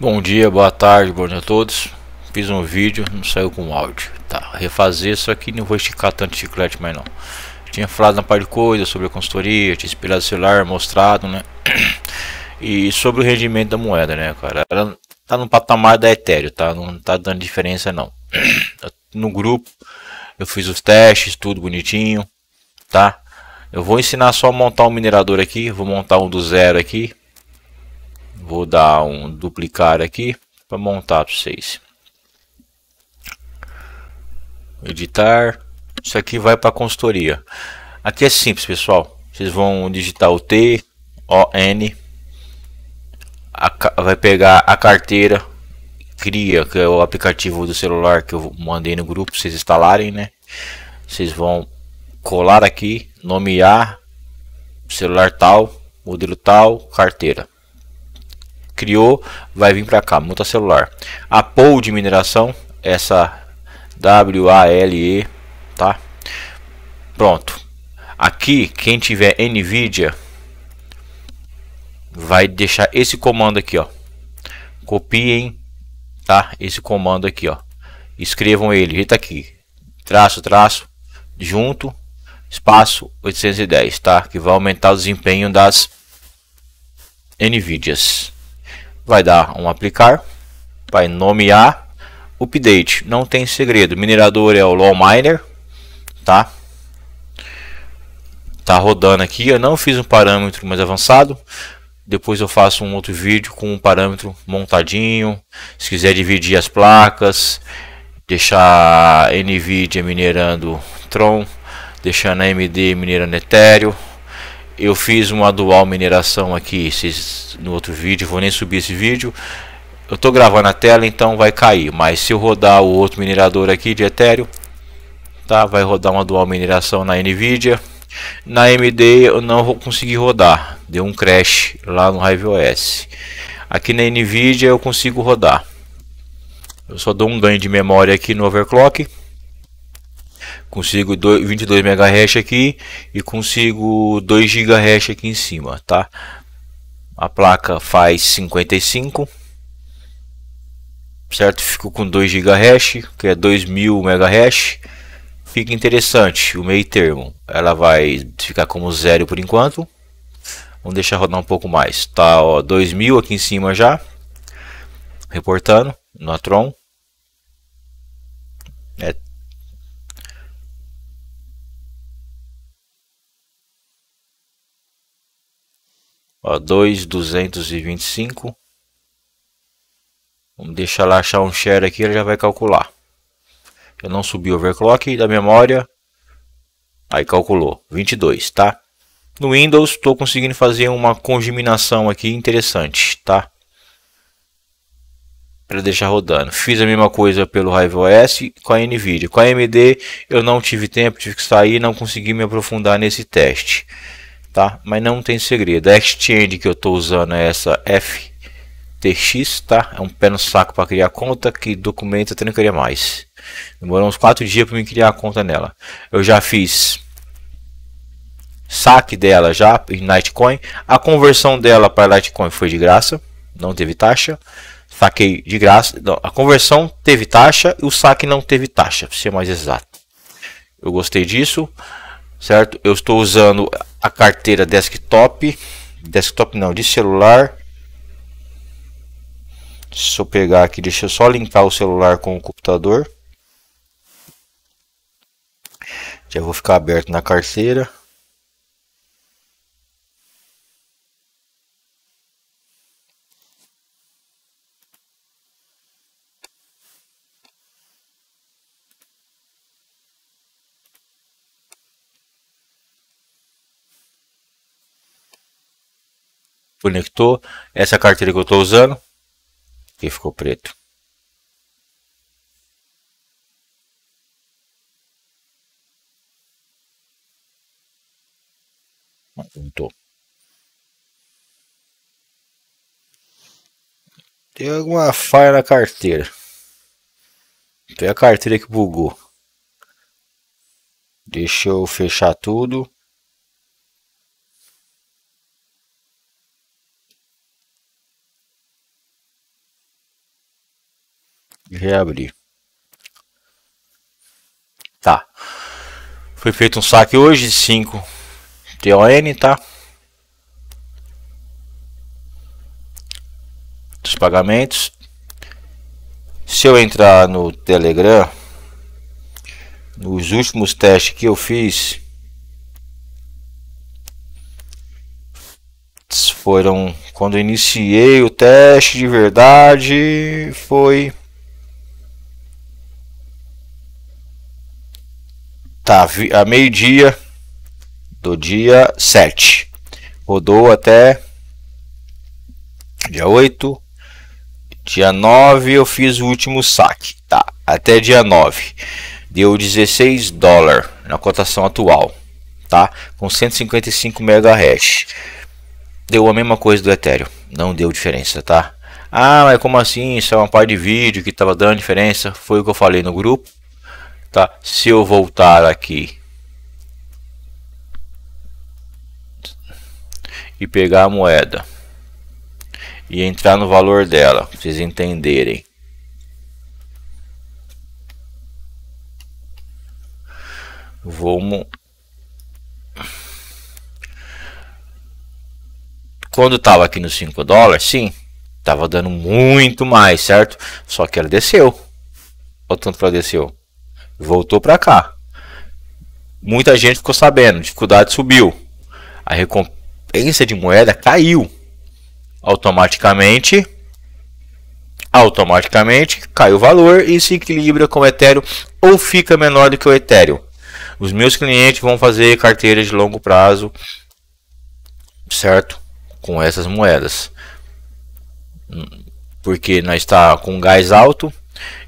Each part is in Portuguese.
Bom dia, boa tarde, bom dia a todos. Fiz um vídeo, não saiu com áudio. Tá, refazer isso aqui, não vou esticar tanto chiclete mais não. Tinha falado na parte de coisa sobre a consultoria, tinha espelhado o celular, mostrado, né? E sobre o rendimento da moeda, né, cara? Ela tá no patamar da Ethereum, tá? Não tá dando diferença não. No grupo eu fiz os testes, tudo bonitinho, tá? Eu vou ensinar só a montar um minerador aqui, vou montar um do zero aqui, Vou dar um duplicar aqui para montar para vocês. Editar. Isso aqui vai para consultoria. Aqui é simples, pessoal. Vocês vão digitar o T, O, N. A, vai pegar a carteira. Cria, que é o aplicativo do celular que eu mandei no grupo vocês instalarem, né? Vocês vão colar aqui, nomear celular tal, modelo tal, carteira criou, vai vir para cá, celular A pool de mineração, essa WALE, tá? Pronto. Aqui, quem tiver NVIDIA, vai deixar esse comando aqui, ó. Copiem, tá? Esse comando aqui, ó. Escrevam ele, está aqui. Traço, traço, junto, espaço 810, tá? Que vai aumentar o desempenho das NVIDIAs vai dar um aplicar, vai nomear update. Não tem segredo. Minerador é o low miner, tá? Tá rodando aqui. Eu não fiz um parâmetro mais avançado. Depois eu faço um outro vídeo com um parâmetro montadinho. Se quiser dividir as placas, deixar Nvidia minerando Tron, deixando AMD minerando Ethereum eu fiz uma dual mineração aqui no outro vídeo, vou nem subir esse vídeo. Eu estou gravando a tela, então vai cair. Mas se eu rodar o outro minerador aqui de Ethereum, tá? vai rodar uma dual mineração na Nvidia. Na AMD eu não vou conseguir rodar, deu um crash lá no OS. Aqui na Nvidia eu consigo rodar. Eu só dou um ganho de memória aqui no overclock consigo 22 MHz aqui e consigo 2 GHz aqui em cima, tá? A placa faz 55, certo? Fico com 2 GHz, que é 2000 MHz. Fica interessante o meio termo. Ela vai ficar como zero por enquanto. Vamos deixar rodar um pouco mais. Tá, ó, 2000 aqui em cima já. Reportando no Tron. É Ó, 2,225. Vamos deixar lá achar um share aqui, ele já vai calcular. Eu não subi o overclock da memória. Aí calculou, 22, tá? No Windows estou conseguindo fazer uma congeminação aqui interessante, tá? Para deixar rodando. Fiz a mesma coisa pelo OS com a NVIDIA. Com a AMD eu não tive tempo, tive que sair não consegui me aprofundar nesse teste tá? Mas não tem segredo. A exchange que eu estou usando é essa FTX, tá? É um pé no saco para criar conta que documento eu não queria mais. Demorou uns 4 dias para me criar a conta nela. Eu já fiz saque dela já em Litecoin. A conversão dela para Litecoin foi de graça, não teve taxa. Saquei de graça. Não, a conversão teve taxa e o saque não teve taxa, para ser mais exato. Eu gostei disso certo? Eu estou usando a carteira desktop, desktop não, de celular. Se eu pegar aqui, deixa eu só linkar o celular com o computador. Já vou ficar aberto na carteira. Conectou essa carteira que eu estou usando que ficou preto Voltou. Tem alguma falha na carteira. Tem a carteira que bugou. Deixa eu fechar tudo. Reabrir. Tá. Foi feito um saque hoje, 5 TON, tá? Dos pagamentos. Se eu entrar no Telegram, nos últimos testes que eu fiz, foram quando iniciei o teste de verdade foi tá a meio-dia do dia 7 rodou até dia 8 dia 9 eu fiz o último saque tá até dia 9 deu 16 dólares na cotação atual tá com 155 MHz deu a mesma coisa do Ethereum. Não deu diferença, tá? Ah, mas como assim? Isso é uma parte de vídeo que estava dando diferença. Foi o que eu falei no grupo. Tá? Se eu voltar aqui e pegar a moeda e entrar no valor dela, vocês entenderem. Vamos Quando estava aqui nos 5 dólares, sim, estava dando muito mais, certo? Só que ela desceu. Olha o tanto que ela desceu. Voltou para cá. Muita gente ficou sabendo, dificuldade subiu. A recompensa de moeda caiu. Automaticamente, automaticamente cai o valor e se equilibra com o Ethereum ou fica menor do que o Ethereum. Os meus clientes vão fazer carteiras de longo prazo, certo? com essas moedas. Porque nós está com gás alto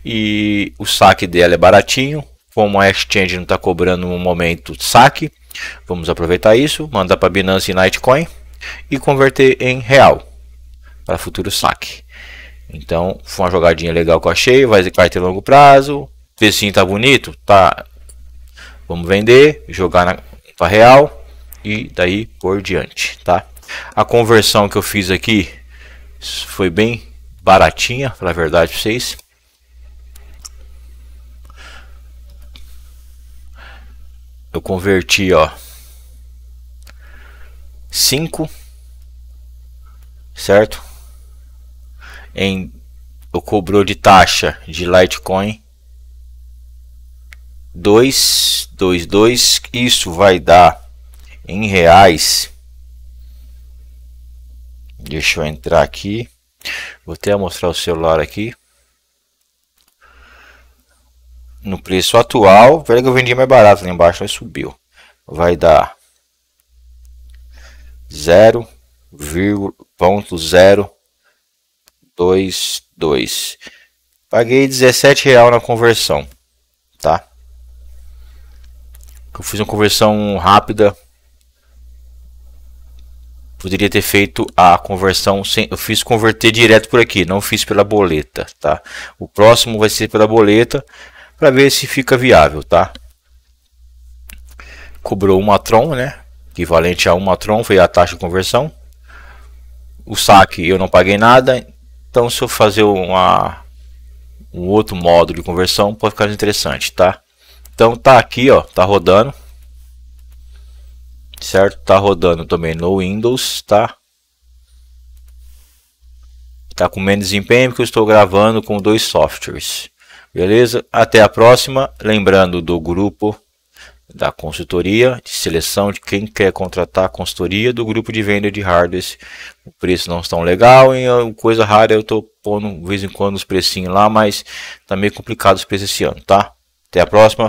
e o saque dela é baratinho. Como a exchange não está cobrando no momento saque, vamos aproveitar isso, mandar para Binance e Litecoin e converter em real para futuro saque. Então, foi uma jogadinha legal que eu achei, vai ter longo prazo. Precinho tá bonito, tá. Vamos vender, jogar para real e daí por diante, tá? A conversão que eu fiz aqui foi bem baratinha, para verdade para vocês. Eu converti, ó, 5, certo? Em eu cobrou de taxa de Litecoin 222, isso vai dar em reais Deixa eu entrar aqui. Vou até mostrar o celular aqui. No preço atual, velho que eu vendi mais barato lá embaixo, mas subiu. Vai dar 0,022. Paguei 17 real na conversão, tá? Eu fiz uma conversão rápida poderia ter feito a conversão sem eu fiz converter direto por aqui não fiz pela boleta tá o próximo vai ser pela boleta para ver se fica viável tá cobrou uma tron né equivalente a uma tron foi a taxa de conversão o saque eu não paguei nada então se eu fazer uma um outro modo de conversão pode ficar interessante tá então tá aqui ó tá rodando certo? Tá rodando também no Windows, tá? Tá com menos desempenho porque eu estou gravando com dois softwares. Beleza? Até a próxima. Lembrando do grupo da consultoria de seleção de quem quer contratar a consultoria do grupo de venda de hardware. O preço não está tão legal e coisa rara eu estou pondo de vez em quando os precinhos lá, mas tá meio complicado os preços esse ano, tá? Até a próxima.